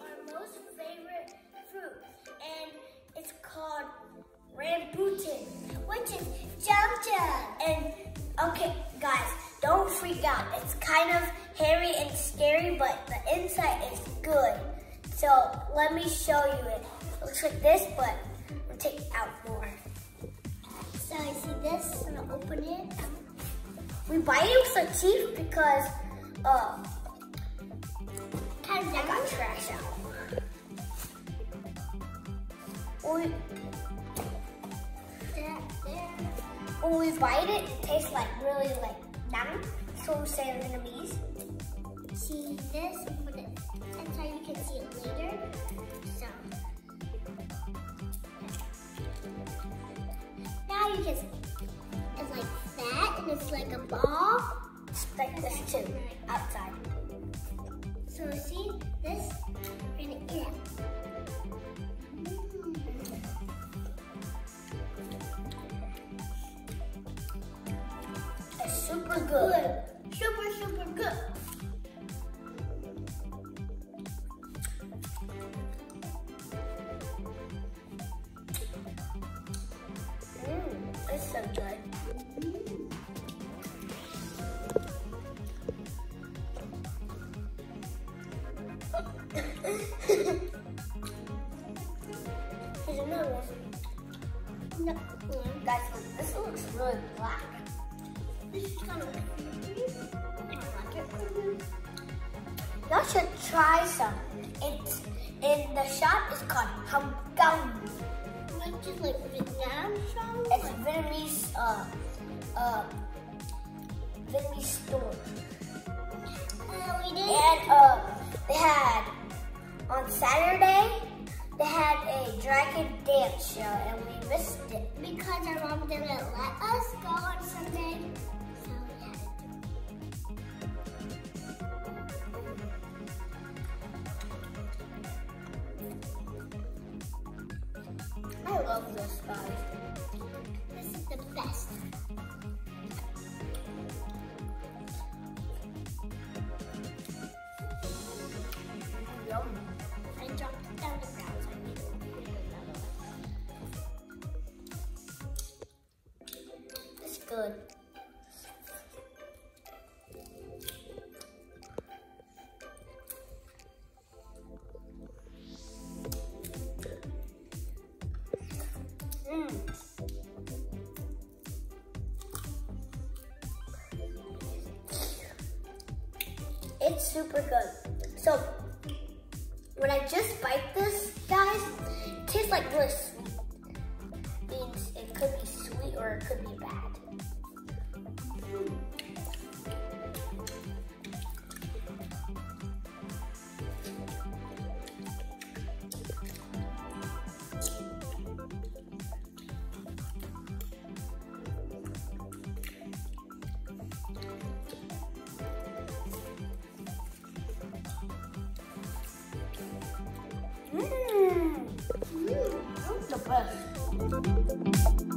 our most favorite fruit, and it's called rambutan, which is jam. And okay, guys, don't freak out. It's kind of hairy and scary, but the inside is good. So let me show you it. it looks like this, but we'll take out more. So you see this? I'm gonna open it. We bite it with our teeth because uh, of I got trash out. When we, bite it, it tastes like really like nang. So we say Vietnamese. See this? It inside. You can see it later. So now you can it's like that, and it's like a ball. It's like this too, outside. So see this? We're gonna eat it. Super good. Super, super good. Guys, this looks really black. This is kind of I like it. Y'all should try some. It's in the shop is called Hamgam. Which is like Vietnam shop? It's Vietnamese uh uh Vietnamese store. Uh, we did. And uh they had on Saturday they had a dragon dance show and we missed it. Because our mom didn't let us go on Sunday. I love this, guys. It's super good. So, when I just bite this, guys, it tastes like sweet. Means it could be sweet or it could be bad. Bye.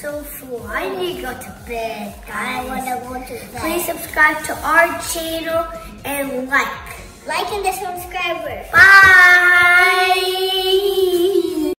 so full. I need to go to bed, guys. I want to go to bed. Please subscribe to our channel and like. Like and subscribe. Bye.